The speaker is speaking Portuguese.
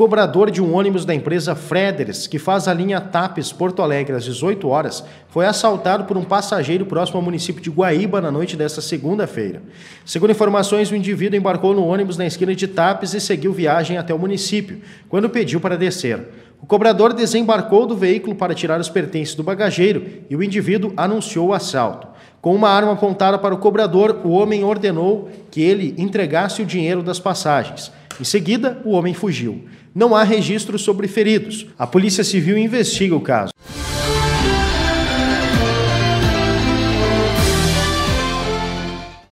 cobrador de um ônibus da empresa Freders, que faz a linha TAPES Porto Alegre às 18 horas, foi assaltado por um passageiro próximo ao município de Guaíba na noite desta segunda-feira. Segundo informações, o indivíduo embarcou no ônibus na esquina de TAPES e seguiu viagem até o município, quando pediu para descer. O cobrador desembarcou do veículo para tirar os pertences do bagageiro e o indivíduo anunciou o assalto. Com uma arma apontada para o cobrador, o homem ordenou que ele entregasse o dinheiro das passagens. Em seguida, o homem fugiu. Não há registro sobre feridos. A Polícia Civil investiga o caso.